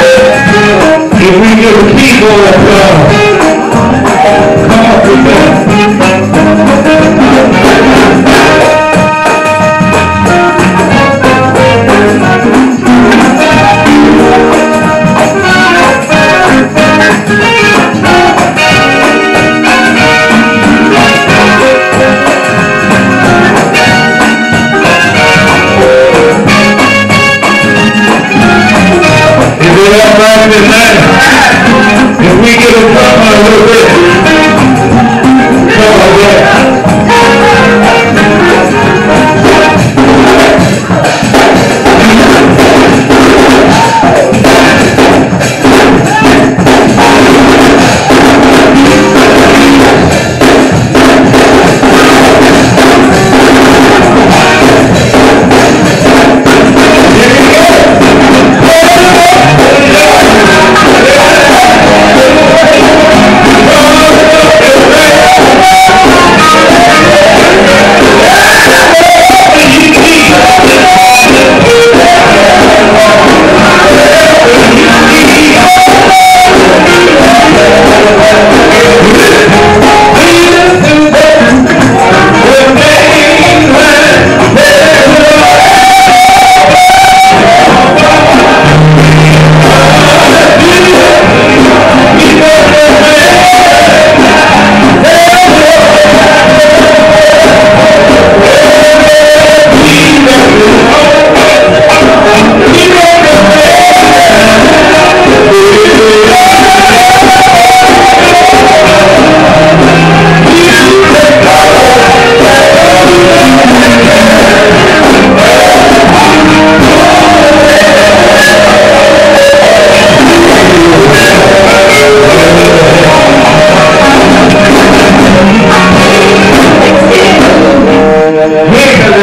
If we give a keyboard applause. Come people. Is tonight? If we get a drum a little bit.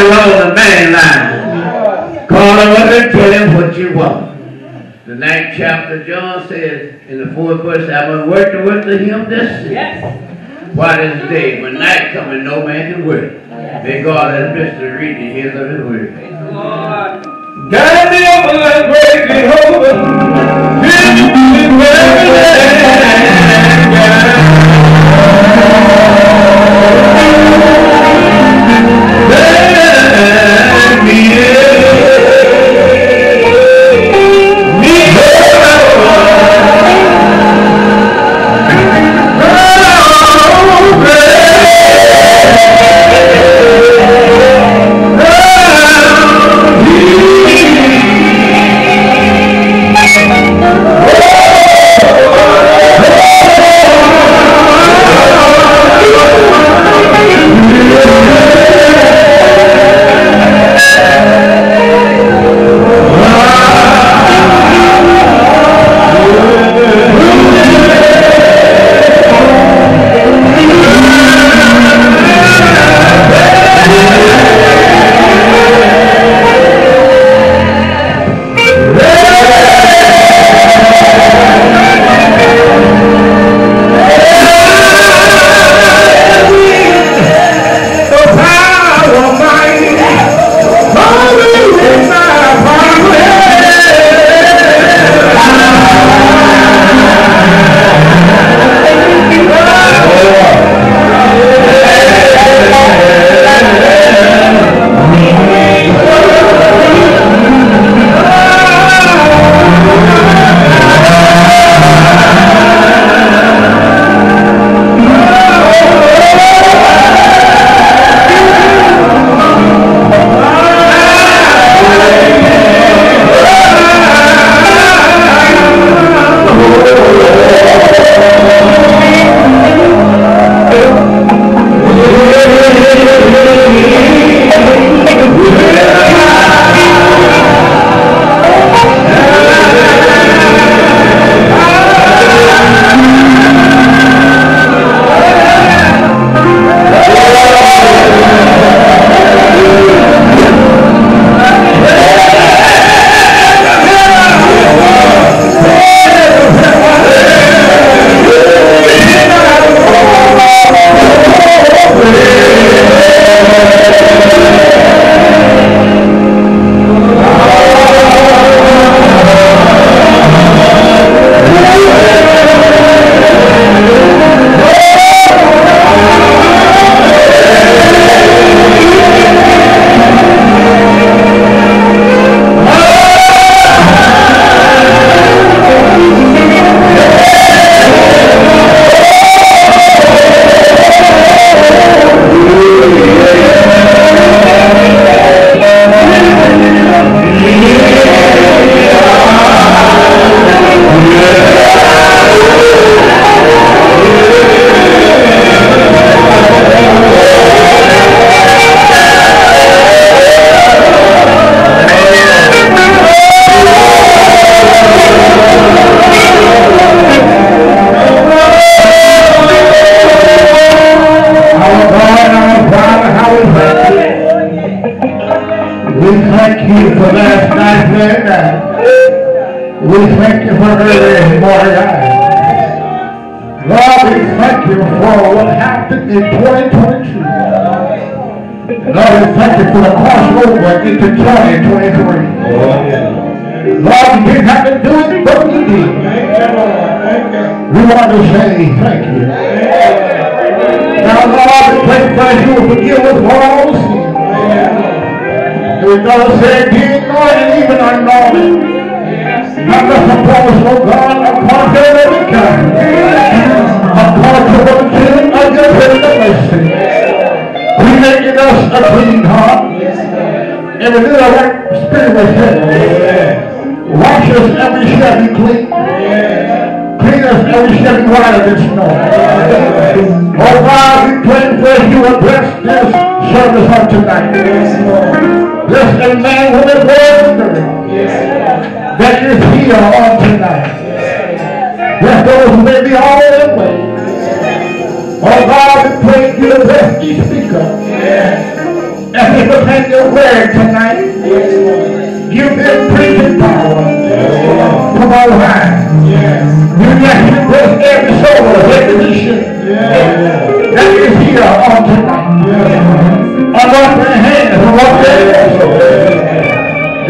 Here comes the man line. Call him up and tell him what you want. The ninth chapter, John says in the fourth verse, I will work to work to him this Yes. What is the day? When night coming, no man can work. May God has blessed the reading ears of his word. Lord. God the open great Jehovah, Amen. We thank you for early morning. Lord, we thank you for what happened in 2022. Lord, we thank you for the crossover into 2023. Lord, you didn't have to do it, but you did. We want to say thank you. Now, Lord, we pray for you will forgive us all We know say did know and even unknown. Not the suppose, oh God, according to every kind. To what killing of your mercy. Creating us a clean heart. And renew our right spirit within. Wash us and we shall be clean. Clean us and we shall be whiter snow. Oh God, we pray for you bless this service of tonight. Every man, woman, boy, and girl that is here on tonight. That those who may be all the way. Oh God, we pray you to bless each speaker. As they present your word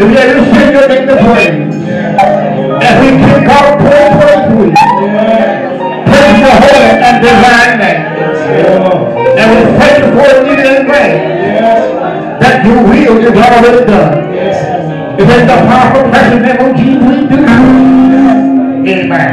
You ever sing your make the praise. As we kick off prayer praise the holy and divine name. And we thank you for it in advance. That your will is already done. It is the powerful precious name of Jesus we do. Amen.